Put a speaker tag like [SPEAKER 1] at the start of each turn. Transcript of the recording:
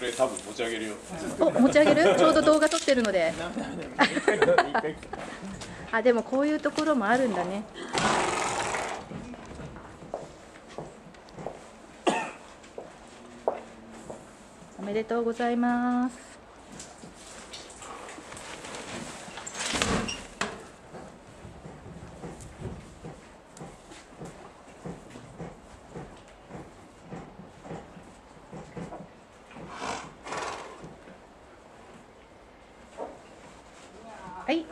[SPEAKER 1] 俺多分持ち上げるよ。
[SPEAKER 2] お持ち上げる？ちょうど動画撮ってるので。あでもこういうところもあるんだね。おめでとうございますはい。